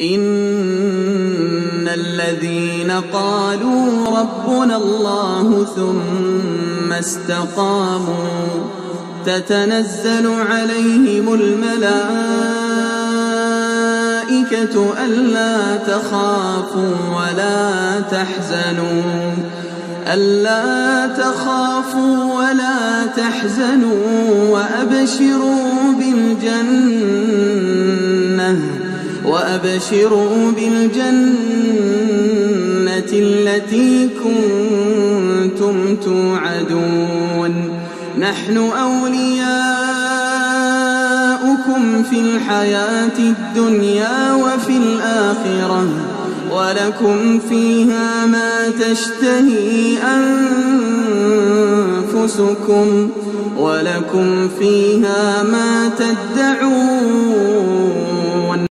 إن الذين قالوا ربنا الله ثم استقاموا تتنزل عليهم الملائكة ألا تخافوا ولا تحزنوا ألا تخافوا ولا تحزنوا وأبشروا بالجنة وأبشروا بالجنة التي كنتم توعدون. نحن أولياؤكم في الحياة الدنيا وفي الآخرة ولكم فيها ما تشتهي أنفسكم ولكم فيها ما تدعون.